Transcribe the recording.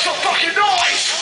make some fucking noise!